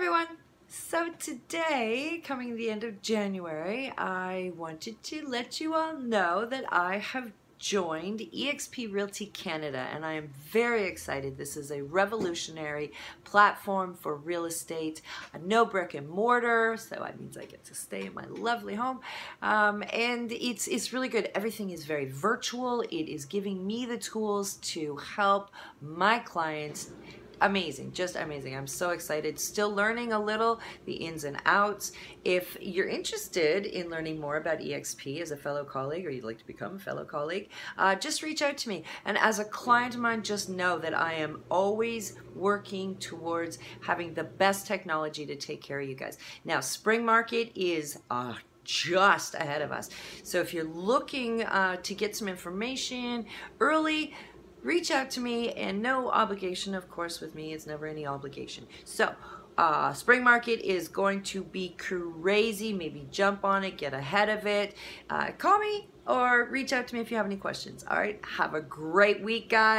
everyone. So today, coming the end of January, I wanted to let you all know that I have joined eXp Realty Canada and I am very excited. This is a revolutionary platform for real estate, no brick and mortar, so that means I get to stay in my lovely home. Um, and it's, it's really good. Everything is very virtual. It is giving me the tools to help my clients amazing, just amazing. I'm so excited. Still learning a little the ins and outs. If you're interested in learning more about EXP as a fellow colleague or you'd like to become a fellow colleague, uh, just reach out to me. And as a client of mine, just know that I am always working towards having the best technology to take care of you guys. Now, spring market is uh, just ahead of us. So if you're looking uh, to get some information early, reach out to me and no obligation of course with me. It's never any obligation. So uh, spring market is going to be crazy. Maybe jump on it get ahead of it. Uh, call me or reach out to me if you have any questions. All right? Have a great week guys